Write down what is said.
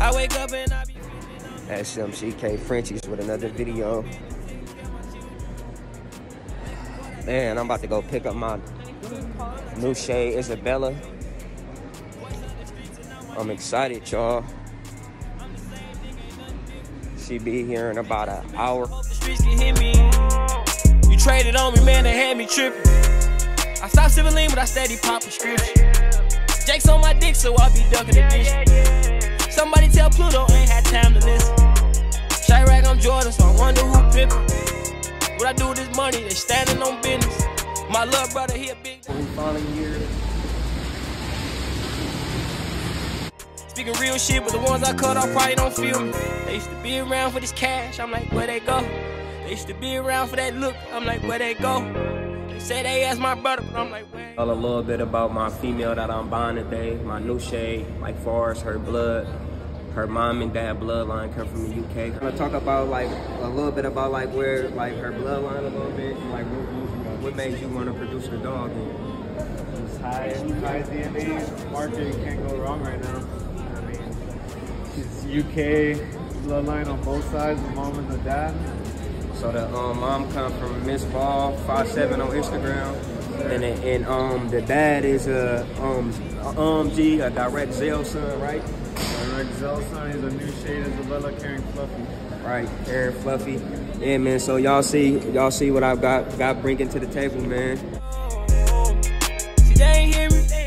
I wake up and I be SMCK Frenchies with another video. Man, I'm about to go pick up my new shade Isabella. I'm excited, y'all. She be here in about an hour. Traded on me, man, they had me tripping. I stopped sipping lean, but I steady pop prescription. Jake's on my dick, so I be ducking the dish. Somebody tell Pluto ain't had time to listen. Chiraq, I'm Jordan, so I wonder who pimpin'. What I do with this money, they standing on business. My love brother, he a big. We finally here. Speaking real shit, but the ones I cut off probably don't feel me. They used to be around for this cash, I'm like, where they go? They used to be around for that look, I'm like, where they go? They say they asked my brother, but I'm like, where? A little bit about my female that I'm buying today, my new shade, like far as her blood, her mom and dad bloodline come from the UK. I'm gonna talk about like a little bit about like where like her bloodline a little bit, like what, what made you want to produce her dog. And, It's high, high DNA market. Can't go wrong right now. I mean, it's UK bloodline on both sides, the mom and the dad. So the um, mom come from Miss Ball 57 on Instagram. And, and um, the dad is a um, um G, a direct Zell son, right? Direct Zell son is a new shade Isabella carrying Fluffy. Right, carrying Fluffy. Yeah, man. So y'all see, y'all see what I've got got bringing to the table, man. See, they ain't hear me.